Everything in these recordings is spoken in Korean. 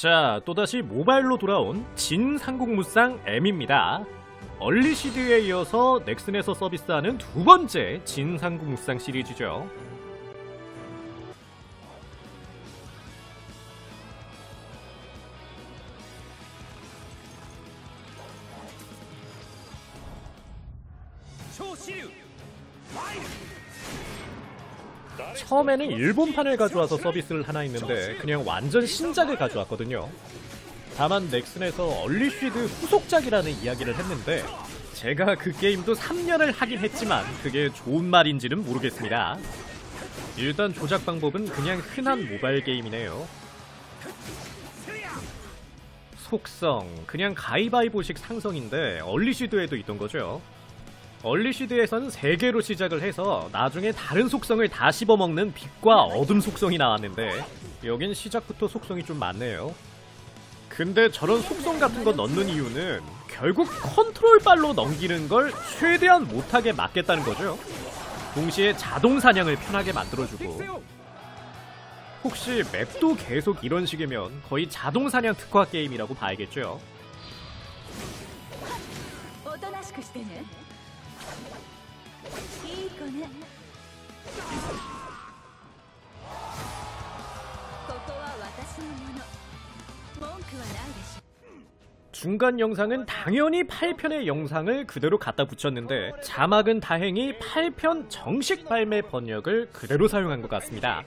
자, 또다시 모바일로 돌아온 진 상국무상 M입니다. 얼리시드에 이어서 넥슨에서 서비스하는 두 번째 진 상국무상 시리즈죠. 처음에는 일본판을 가져와서 서비스를 하나 했는데 그냥 완전 신작을 가져왔거든요. 다만 넥슨에서 얼리쉬드 후속작이라는 이야기를 했는데 제가 그 게임도 3년을 하긴 했지만 그게 좋은 말인지는 모르겠습니다. 일단 조작 방법은 그냥 흔한 모바일 게임이네요. 속성, 그냥 가위바위보식 상성인데 얼리쉬드에도 있던 거죠. 얼리시드에서는 3개로 시작을 해서 나중에 다른 속성을 다 씹어먹는 빛과 어둠 속성이 나왔는데 여긴 시작부터 속성이 좀 많네요. 근데 저런 속성 같은 거 넣는 이유는 결국 컨트롤발로 넘기는 걸 최대한 못하게 막겠다는 거죠. 동시에 자동 사냥을 편하게 만들어주고 혹시 맵도 계속 이런 식이면 거의 자동 사냥 특화 게임이라고 봐야겠죠. おとなしくしてねいい子ねここは私のもの文句はないでしょ 중간 영상은 당연히 8편의 영상을 그대로 갖다 붙였는데 자막은 다행히 8편 정식 발매 번역을 그대로 사용한 것 같습니다.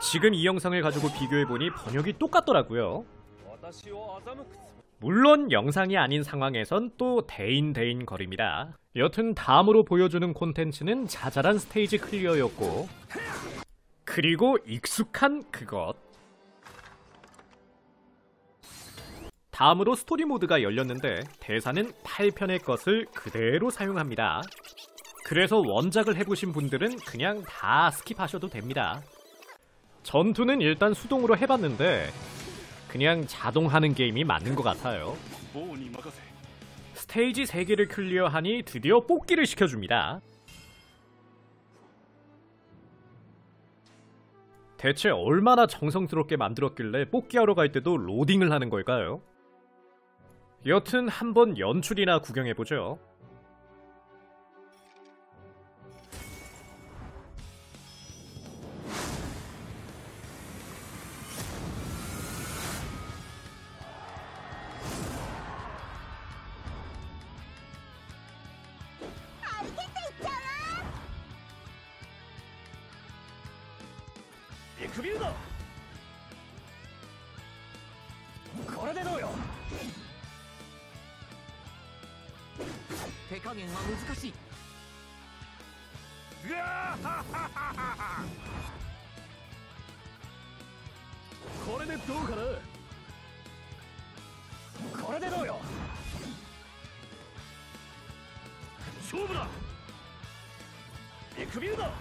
지금 이 영상을 가지고 비교해보니 번역이 똑같더라고요. 물론 영상이 아닌 상황에선 또 대인대인 거립니다. 여튼 다음으로 보여주는 콘텐츠는 자잘한 스테이지 클리어였고 그리고 익숙한 그것 다음으로 스토리 모드가 열렸는데 대사는 8편의 것을 그대로 사용합니다. 그래서 원작을 해보신 분들은 그냥 다 skip하셔도 됩니다. 전투는 일단 수동으로 해봤는데 그냥 자동하는 게임이 맞는 것 같아요. 스테이지 3개를 clear하니 드디어 뽑기를 시켜줍니다. 대체 얼마나 정성스럽게 만들었길래 뽑기하러 갈 때도 로딩을 하는 걸까요? 여튼 한번 연출이나 구경해보죠. でくびるぞこれでどうよ。手加減は難しい。これでどうかな。これでどうよ。勝負だ。エクビルだ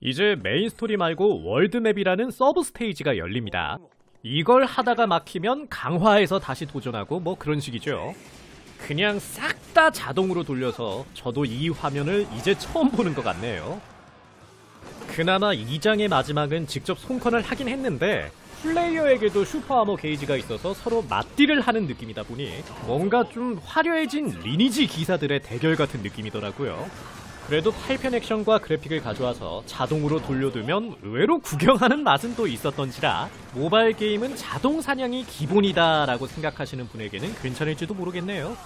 이제 메인 스토리 말고 world map이라는 sub 스테이지가 열립니다. 이걸 하다가 막히면 강화해서 다시 도전하고 뭐 그런 식이죠. 그냥 싹 다 자동으로 돌려서 저도 이 화면을 이제 처음 보는 것 같네요. 그나마 2장의 마지막은 직접 손컨을 하긴 했는데 플레이어에게도 super armor 게이지가 있어서 서로 맞딜을 하는 느낌이다 보니 뭔가 좀 화려해진 리니지 기사들의 대결 같은 느낌이더라고요. 그래도 8편 액션과 그래픽을 가져와서 자동으로 돌려두면 의외로 구경하는 맛은 또 있었던지라 모바일 게임은 자동 사냥이 기본이다 라고 생각하시는 분에게는 괜찮을지도 모르겠네요.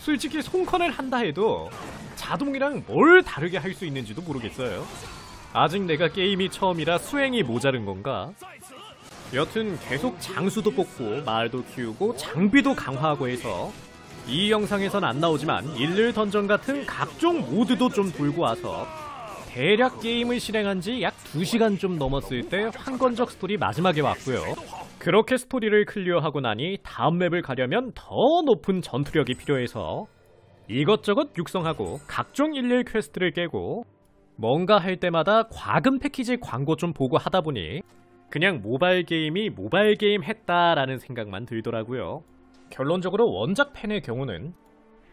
솔직히 손컨을 한다 해도 자동이랑 뭘 다르게 할 수 있는지도 모르겠어요. 아직 내가 게임이 처음이라 수행이 모자른 건가? 여튼 계속 장수도 뽑고 말도 키우고 장비도 강화하고 해서 이 영상에선 안 나오지만 일일 던전 같은 각종 모드도 좀 돌고 와서 대략 게임을 실행한 지 약 2시간 좀 넘었을 때 황건적 스토리 마지막에 왔고요. 그렇게 스토리를 clear하고 나니 다음 map을 가려면 더 높은 전투력이 필요해서 이것저것 육성하고 각종 일일 quest를 깨고 뭔가 할 때마다 과금 패키지 광고 좀 보고 하다 보니 그냥 모바일 게임이 모바일 게임 했다라는 생각만 들더라고요. 결론적으로 원작 팬의 경우는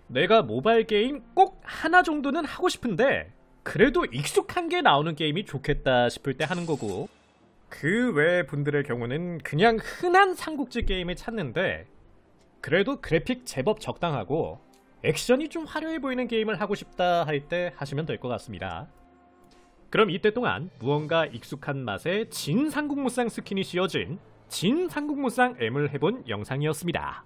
내가 모바일 게임 꼭 하나 정도는 하고 싶은데 그래도 익숙한 게 나오는 게임이 좋겠다 싶을 때 하는 거고 그 외 분들의 경우는 그냥 흔한 삼국지 게임을 찾는데 그래도 그래픽 제법 적당하고 액션이 좀 화려해 보이는 게임을 하고 싶다 할 때 하시면 될 것 같습니다. 그럼 이때 동안 무언가 익숙한 맛에 진 삼국무쌍 스킨이 씌워진 진 삼국무쌍 M을 해본 영상이었습니다.